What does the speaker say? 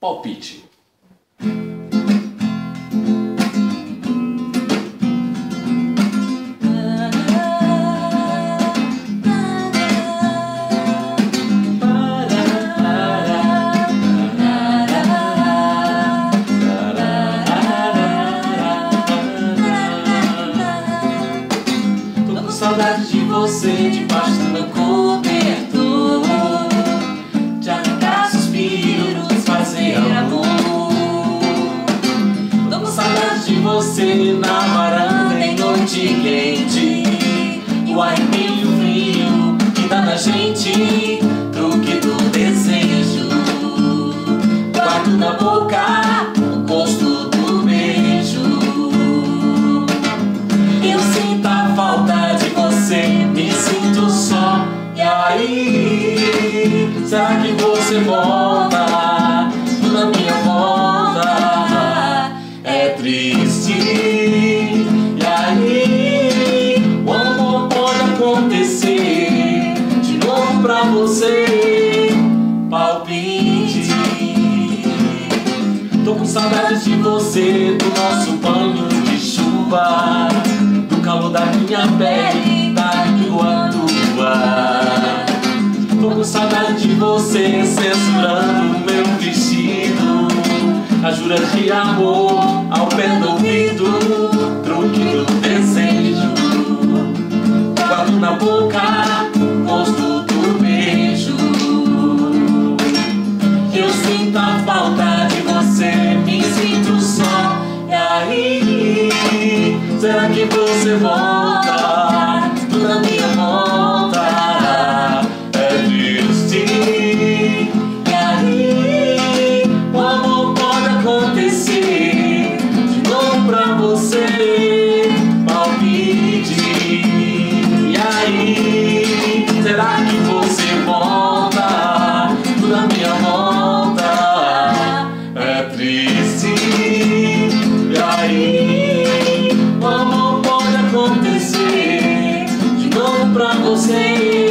Palpite. Tô com saudade de você debaixo do meu você na varanda em noite quente o arrepio frio que dá na gente Truque do desejo Guardo na boca o gosto do beijo eu sinto a falta de você, me sinto só. E aí, será que você volta? Pra você. Palpite. Tô com saudade de você, do nosso banho de chuva, do calor da minha pele, da tua tua. Tô com saudade de você, censurando meu vestido, a jura de amor ao pé do sinto a falta de você, me sinto só. E aí, será que você volta? Pra você.